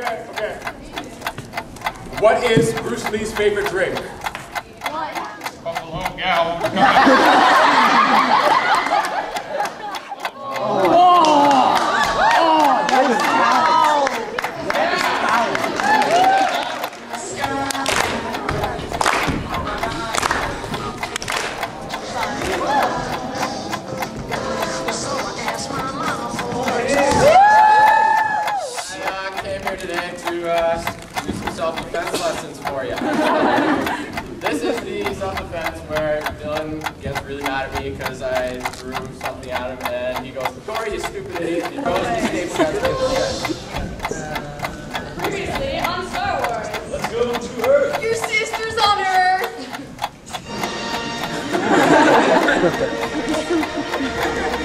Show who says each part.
Speaker 1: Okay, okay. What is Bruce Lee's favorite drink?
Speaker 2: Couple home gal.
Speaker 3: to uh, do some self-defense lessons for you. this is the self-defense where Dylan gets really mad at me because I threw something at him and he goes, Corey, you stupid idiot. And he goes and escapes that
Speaker 4: Previously on Star Wars.
Speaker 1: Let's go to Earth.
Speaker 4: Your sister's on Earth.